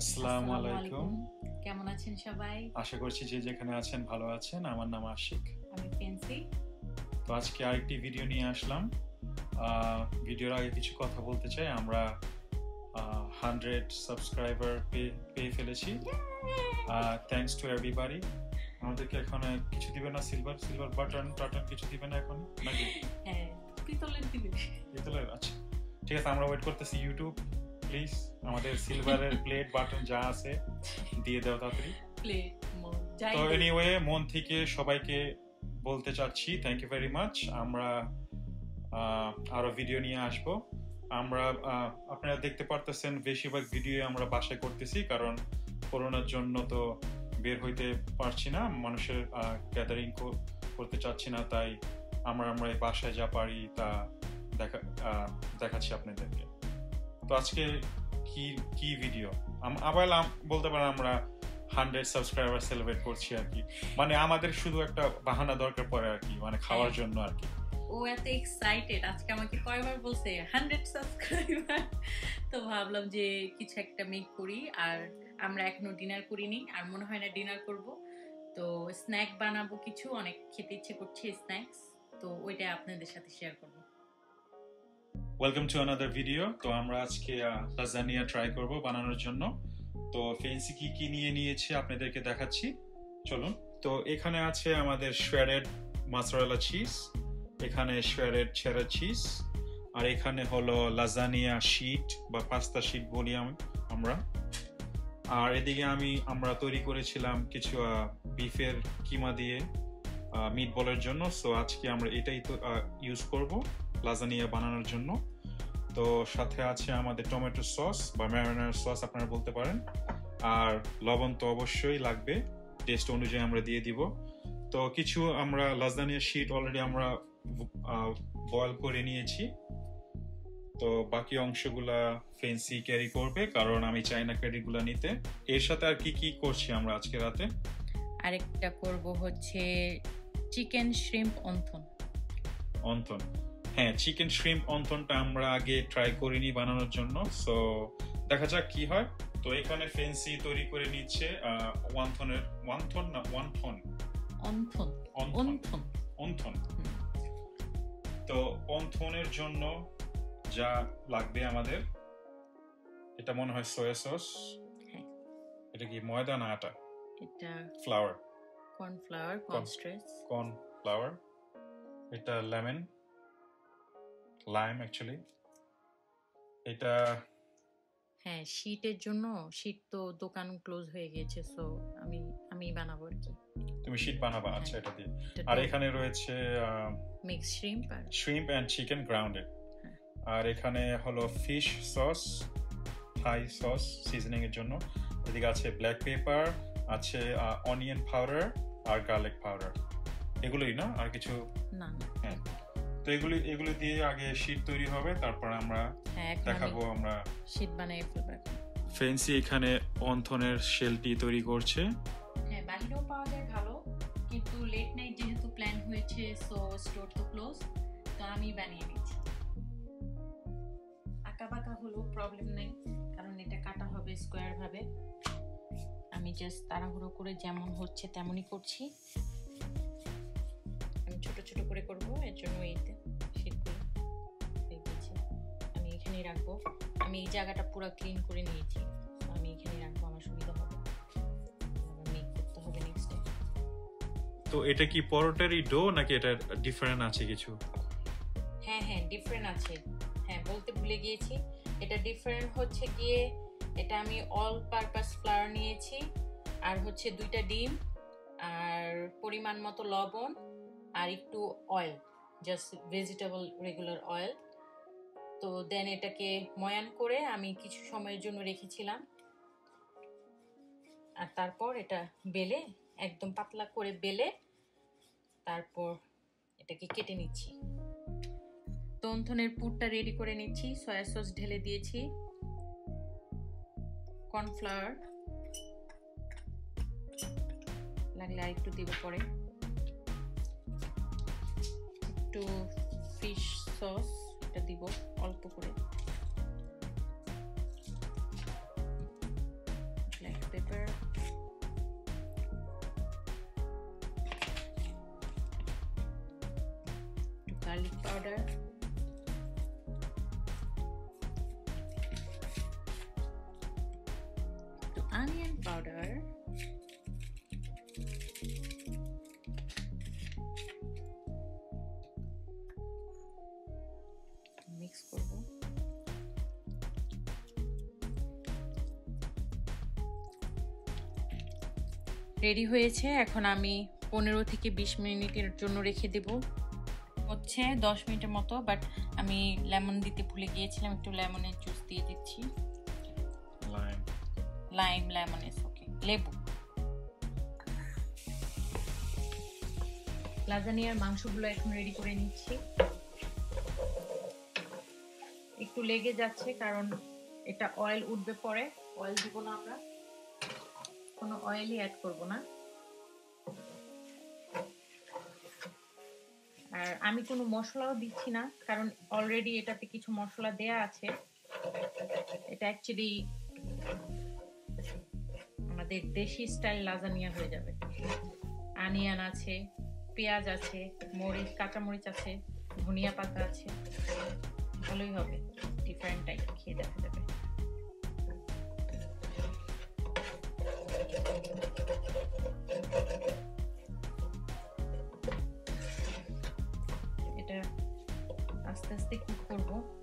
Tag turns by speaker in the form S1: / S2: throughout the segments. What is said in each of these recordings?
S1: আসসালামু আলাইকুম।
S2: কেমন আছেন সবাই?
S1: আশা করছি যে যেখানে আছেন ভালো আছেন। আমার নাম আশিক।
S2: আমি ফেন্সি।
S1: তো আজকে আরেকটি ভিডিও নিয়ে আসলাম। ভিডিওর আগে কিছু কথা বলতে চাই। আমরা হান্ড্রেড সাবস্ক্রাইবার পেয়ে ফেলেছি। থ্যাংকস টু এভরিবাডি আমাদেরকে এখন কিছু দিবে না সিলভার সিলভার বাটন টাটন কিছু দিবে না এখন? নাকি?
S2: হ্যাঁ পিতলের দিবে।
S1: পিতলের আচ্ছা। ঠিক আছে আমরা ওয়েট করতেছি ইউটিউব প্লিজ আমাদের সিলভারের প্লেট বাটন যা আছে দিয়ে দাও তাড়াতাড়ি।
S2: প্লেট
S1: তো এনিওয়ে মন থেকে সবাইকে বলতে চাচ্ছি থ্যাংক ইউ ভেরি মাচ আমরা আরও ভিডিও নিয়ে আসব। আমরা আপনারা দেখতে পারতেছেন বেশিরভাগ ভিডিও আমরা বাসায় করতেছি কারণ করোনার জন্য তো বের হইতে পারছি না মানুষের গ্যাদারিং করতে চাচ্ছি না তাই আমরা আমরা এই বাসায় যা পারি তা দেখা আহ, দেখাচ্ছি আপনাদেরকে। তো আজকে কি কি ভিডিও আবার বলতে পারেন আমরা হান্ড্রেড সাবস্ক্রাইবার সেলিব্রেট করছি আর কি। মানে আমাদের শুধু একটা বাহানা দরকার পড়ে আর কি মানে খাওয়ার জন্য আর কি।
S2: ও এত এক্সাইটেড আজকে আমাকে কয়বার বলছে হান্ড্রেড সাবস্ক্রাইবার তো ভাবলাম যে কিছু একটা মেক করি আর আমরা এখনও ডিনার করিনি আর মনে হয় না ডিনার করব। তো স্ন্যাক বানাবো কিছু অনেক খেতে ইচ্ছে করছে স্ন্যাক্স তো ওইটা আপনাদের সাথে শেয়ার করব।
S1: ওয়েলকাম টু আনাদার ভিডিও তো আমরা আজকে লাজানিয়া ট্রাই করব বানানোর জন্য। তো ফেন্সি কি কি নিয়ে নিয়েছি আপনাদেরকে দেখাচ্ছি। চলুন। তো এখানে আছে আমাদের শ্রেডেড মাসরালা চিজ এখানে শ্রেডেড ছেড়া চিজ আর এখানে হলো লাজানিয়া শিট বা পাস্তা শিট বলি আমরা। আর এদিকে আমি, আমরা তৈরি করেছিলাম কিছু বিফের কিমা দিয়ে মিট বলের জন্য। সো আজকে আমরা এটাই তো ইউজ করব। লাজানিয়া বানানোর জন্য। তো সাথে আছে আমাদের টমেটো সস বা ম্যারিনার সস আপনারা বলতে পারেন। আর লবণ তো অবশ্যই লাগবে। টেস্ট অনুযায়ী আমরা দিয়ে দিব। তো কিছু আমরা লাজানিয়া শিট অলরেডি আমরা বয়েল করে নিয়েছি। তো বাকি অংশগুলা ফেন্সি ক্যারি করবে কারণ আমি চাই না ক্যারিগুলা নিতে। এর সাথে আর কি কি করছি আমরা আজকে রাতে?
S2: আরেকটা করব হচ্ছে চিকেন শ্রিম্প অন্থন।
S1: অন্থন। হ্যাঁ চিকেন শ্রিম্প অন্থনটা আমরা আগে ট্রাই করিনি বানানোর জন্য সো দেখা যাক কি হয়। তো এখানে ফেন্সি তৈরি করে নিচ্ছে ওয়ানথনের ওয়ানথন না ওয়ানথন
S2: অন্থন
S1: অন্থন
S2: অন্থন
S1: তো অন্থনের জন্য যা লাগবে আমাদের এটা মনে হয় সয়া সস
S2: হ্যাঁ।
S1: এটা কি ময়দা না আটা?
S2: এটা
S1: flour
S2: cornflour cornstarch
S1: corn flour এটা লেমন লাইম অ্যাকচুয়ালি এটা
S2: হ্যাঁ শীটের জন্য শীত তো দোকান ক্লোজ হয়ে গিয়েছে সো আমি আমি বানাবো আর কি।
S1: তুমি শীট বানাবা? আচ্ছা এটা দিয়ে। আর এখানে রয়েছে
S2: মিক্স শ্রিম্প আর
S1: শ্রিম্প অ্যান্ড চিকেন গ্রাউন্ডেড
S2: হ্যাঁ।
S1: আর এখানে হলো fish sauce Thai sauce seasoning এর জন্য। এদিকে আছে ব্ল্যাক পেপার আছে অনিয়ন পাউডার আর গার্লিক পাউডার এগুলোই না? আর কিছু?
S2: না।
S1: হ্যাঁ। তো এগুলি এগুলি দিয়ে আগে শীট তৈরি হবে তারপর আমরা
S2: হ্যাঁ
S1: দেখাবো আমরা
S2: শীত বানিয়ে ফেলব এখন।
S1: ফেন্সি এখানে অন্থনের শেলটি তৈরি করছে।
S2: হ্যাঁ বাহিরেও পাওয়া যায় ভালো কিন্তু লেট নাইট যেহেতু প্ল্যান হয়েছে সো স্টোর তো ক্লোজ তো আমি বানিয়ে নিচ্ছি। আঁকা বাঁকা হলেও প্রবলেম নেই কারণ এটা কাটা হবে স্কোয়ার ভাবে। আমি জাস্ট তাড়াহুড়ো করে যেমন হচ্ছে তেমনই করছি। আমি ছোট ছোট করে করব এর জন্য এইতে শীতগুলো আমি এখানেই রাখব। আমি এই জায়গাটা পুরো ক্লিন করে নিয়েছি। আমি এখানেই রাখব আমার সুবিধা হবে। আবার মেক করতে হবে নেক্সট ডে
S1: তো এটা কি পরোটারই ডো নাকি এটা ডিফারেন্ট আছে কিছু?
S2: হ্যাঁ হ্যাঁ ডিফারেন্ট আছে। হ্যাঁ বলতে ভুলে গিয়েছি। এটা ডিফারেন্ট হচ্ছে গিয়ে এটা আমি অল পারপাস ফ্লাওয়ার নিয়েছি। আর হচ্ছে দুইটা ডিম আর পরিমাণ মতো লবণ আর একটু oil just vegetable regular oil তো দেন এটাকে ময়ান করে আমি কিছু সময়ের জন্য রেখেছিলাম। আর তারপর এটা বেলে, একদম পাতলা করে বেলে, তারপর এটাকে কেটে নিচ্ছি। তন্থনের পুরটা রেডি করে নিচ্ছি সয়া সস ঢেলে দিয়েছি। কর্নফ্লাওয়ার লাগলে আর একটু দিব পরে। একটু ফিশ সস এটা দিব অল্প করে। ব্ল্যাক পেপার রেডি হয়েছে। এখন আমি পনেরো থেকে বিশ মিনিটের জন্য রেখে দেব। হচ্ছে দশ মিনিটের মতো বাট আমি লেমন দিতে ভুলে গিয়েছিলাম একটু লেমনের জুস দিয়ে দিচ্ছি।
S1: লাইম
S2: লেমন এস ওকে লেবু। লাজানিয়ার মাংসগুলো এখন রেডি করে নিচ্ছি। একটু লেগে যাচ্ছে কারণ এটা অয়েল উঠবে পরে। অয়েল দিব না আমরা। কোনো অয়েলই অ্যাড করব না। আর আমি কোনো মশলাও দিচ্ছি না, কারণ অলরেডি এটাতে কিছু মশলা দেয়া আছে। এটা অ্যাকচুয়ালি আমাদের দেশি স্টাইল লাজানিয়া হয়ে যাবে। আনিয়ান আছে, পেঁয়াজ আছে, মরিচ, কাঁচামরিচ আছে, ধনিয়া পাতা আছে, ভালোই হবে ডিফারেন্ট টাইপ এটা আস্তে আস্তে কুক করব।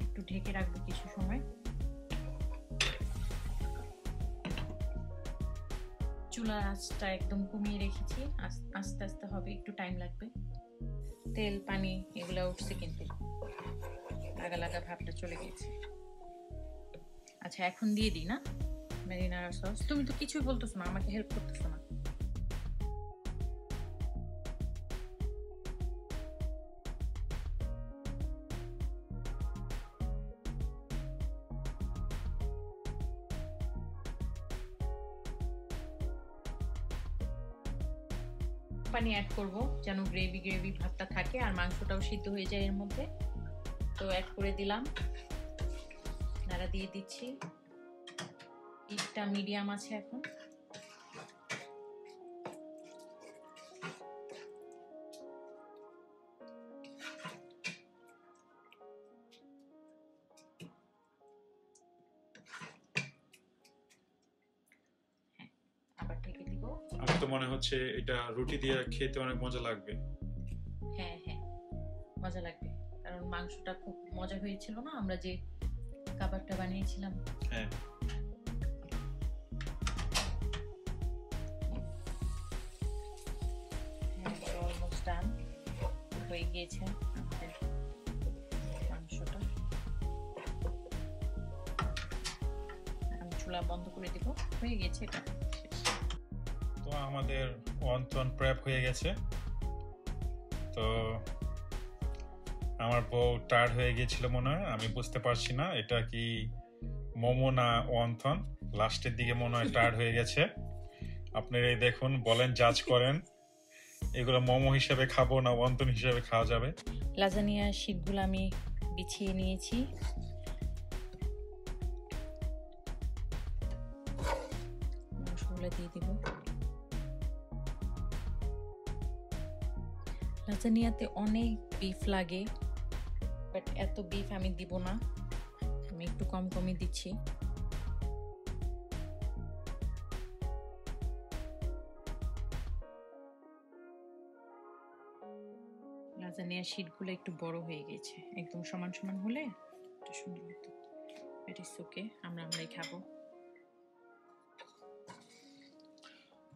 S2: একটু ঢেকে রাখব কিছু সময়। চুলার আঁচটা একদম কমিয়ে রেখেছি। আস্তে আস্তে হবে, একটু টাইম লাগবে। তেল, পানি এগুলো উঠছে কিন্তু। লাগা লাগা ভাবটা চলে গেছে। আচ্ছা এখন দিয়ে দিই, না? মেরিনারা সস তুমি তো কিছুই বলতেছো না, আমাকে হেল্প করতেছো না। পানি অ্যাড করব, যেন গ্রেভি গ্রেভি ভাতটা থাকে, আর মাংসটাও সিদ্ধ হয়ে যায় এর মধ্যে। তো অ্যাড করে দিলাম। নাড়া দিয়ে দিচ্ছি। ইটটা মিডিয়াম আছে এখন। হ্যাঁ,
S1: আমার তো মনে হচ্ছে এটা রুটি দিয়ে খেতে অনেক মজা লাগবে।
S2: হ্যাঁ হ্যাঁ মজা লাগবে। কারণ মাংসটা খুব মজা হয়েছিল না? আমরা যে কাবাবটা বানিয়েছিলাম।
S1: হ্যাঁ।
S2: হ্যাঁ গিয়েছে আমাদের মাংসটা। আমি চুলা বন্ধ করে দিব। হয়ে গেছে এটা।
S1: তো আমাদের অন্তন প্রেপ হয়ে গেছে। তো আমার বউ টায়ার্ড হয়ে গিয়েছিল মনে হয়, আমি বুঝতে পারছি না, এটা কি মোমো না ওয়ান্থন লাস্টের দিকে মনে হয় টায়ার্ড হয়ে গেছে। আপনারা এই দেখুন, বলেন জাজ করেন, এগুলো মোমো হিসেবে খাব না ওয়ান্থন হিসেবে খাওয়া যাবে?
S2: লাজানিয়া শীতগুলো আমি বিছিয়ে নিয়েছি। দিয়ে দিব। লাজানিয়াতে অনেক বিফ লাগে। এত বিফ আমি দিব না। আমি একটু কম কমই দিচ্ছি। লাজানিয়ার শীটগুলো একটু বড় হয়ে গেছে। একদম সমান সমান হলে একটু সুন্দর হতো ইস ওকে আমরা আমরাই খাব।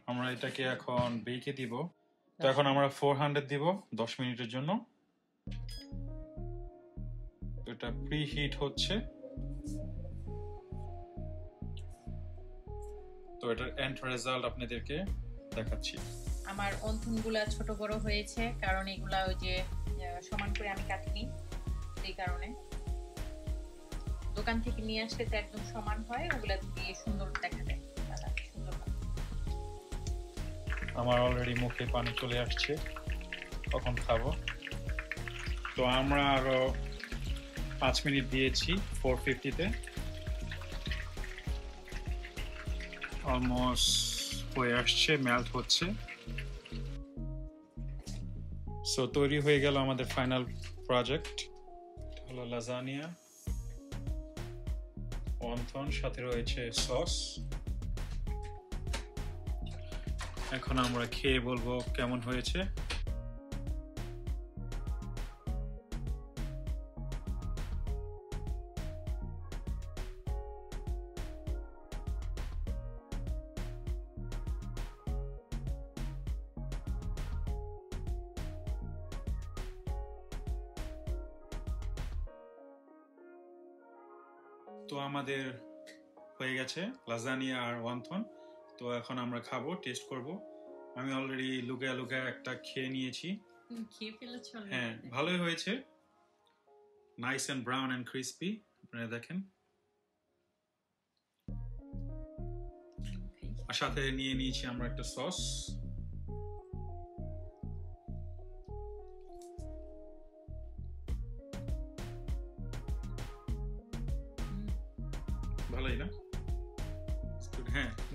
S1: আমরা এটাকে এখন বেকে দিব। তো এখন আমরা ফোর হান্ড্রেড দিব দশ মিনিটের জন্য। এটা প্রি হিট হচ্ছে। তো এটার এন্ড রেজাল্ট আপনাদেরকে দেখাচ্ছি।
S2: আমার অন্থনগুলা ছোট বড় হয়েছে কারণ এগুলা ওই যে সমান করে আমি কাটিনি সেই কারণে। দোকান থেকে নিয়ে আসলে তো একদম সমান হয় ওগুলা দিয়ে সুন্দর দেখা যায়।
S1: আমার অলরেডি মুখে পানি চলে আসছে কখন খাব? তো আমরা আরও পাঁচ মিনিট দিয়েছি ফোর ফিফটিতে অলমোস্ট হয়ে আসছে মেল্ট হচ্ছে। সো তৈরি হয়ে গেল আমাদের ফাইনাল প্রজেক্ট হলো লাজানিয়া অন্থন সাথে রয়েছে সস এখন আমরা খেয়ে বলব কেমন হয়েছে। তো আমাদের হয়ে গেছে লাজানিয়া আর ওয়ান্থন তো এখন আমরা খাব টেস্ট করব। আমি অলরেডি লুকা লুকা একটা খেয়ে নিয়েছি।
S2: খেয়ে ফেলেছো
S1: হ্যাঁ ভালোই হয়েছে। Nice and brown and crispy আপনারা দেখেন। আর সাথে নিয়ে নিয়েছি আমরা একটা সস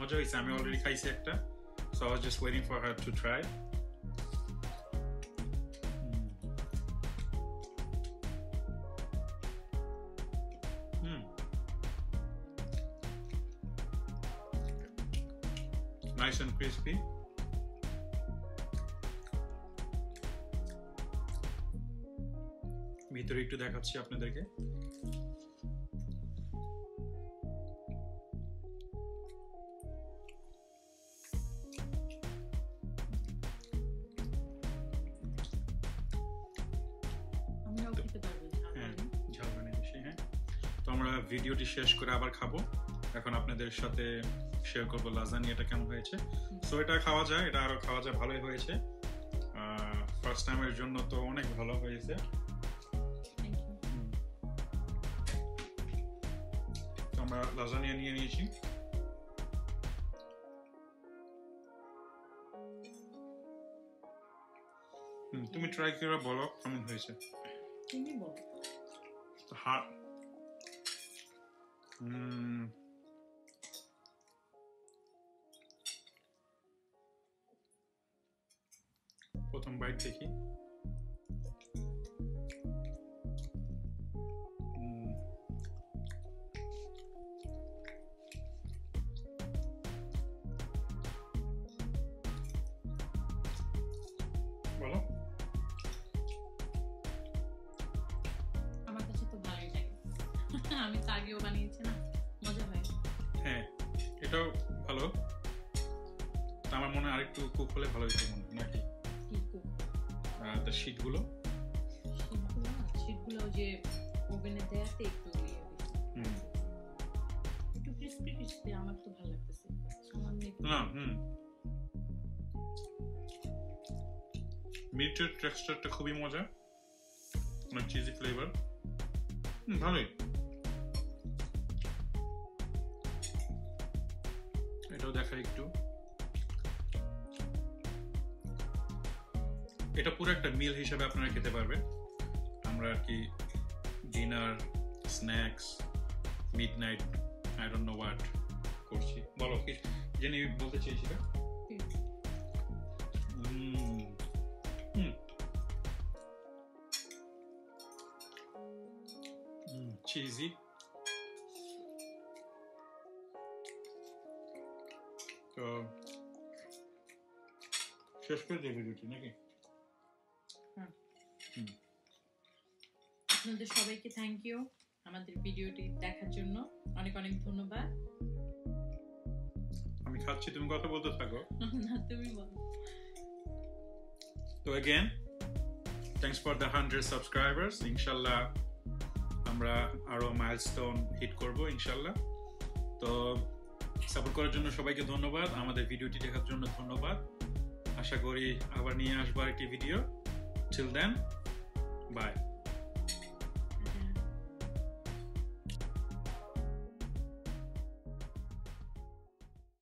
S1: মজা হয়েছে আমি অলরেডি খাইছি একটা। So I was just waiting for her to try hmm nice and crispy ভিতরে একটু দেখাচ্ছি আপনাদেরকে। শেষ করে আবার খাব। এখন আপনাদের সাথে শেয়ার করব লাজানি এটা কেমন হয়েছে। সো এটা খাওয়া যায় এটা আরও খাওয়া যায় ভালোই হয়েছে। ফার্স্ট টাইমের জন্য তো অনেক ভালো হয়েছে। আমরা লাজানিয়া নিয়ে নিয়েছি। তুমি ট্রাই করে বলো কেমন হয়েছে। hot. Mm. প্রথম বাইট দেখি
S2: আমি তো আগেও বানিয়েছি না মজা হয়।
S1: হ্যাঁ এটাও ভালো। আমার মনে হয় আরেকটু কুক হলে ভালো হতো মনে হয় নাকি? তার
S2: শীতগুলো শীতগুলো যে ওভেনে দেয়াতে একটু ইয়ে। একটু ক্রিস্পি ক্রিস্পি আমার তো ভালো লাগতেছে। সামান্য
S1: না হুম। মিটের টেক্সচারটা খুবই মজা অনেক চিজি ফ্লেভার ভালোই। এটাও দেখা একটু। এটা পুরো একটা মিল হিসাবে আপনারা খেতে পারবেন। আমরা আর কি dinner snacks midnight I don't know what করছি। বলো কি জেনে বলতে চেয়েছিলে cheesy. তো শেষ করে দেবে ভিডিওটি নাকি?
S2: আপনাদের সবাইকে থ্যাংক ইউ আমাদের ভিডিওটি দেখার জন্য। অনেক অনেক ধন্যবাদ।
S1: আমি খাচ্ছি তুমি কথা বলতে থাকো।
S2: না তুমি বলো।
S1: তো again thanks for the 100 subscribers ইনশাল্লাহ আমরা আরও মাইলস্টোন হিট করব ইনশাল্লাহ। তো সাপোর্ট করার জন্য সবাইকে ধন্যবাদ। আমাদের ভিডিওটি দেখার জন্য ধন্যবাদ। আশা করি আবার নিয়ে আসব একটি ভিডিও। Till then by